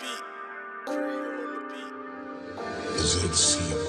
Creator on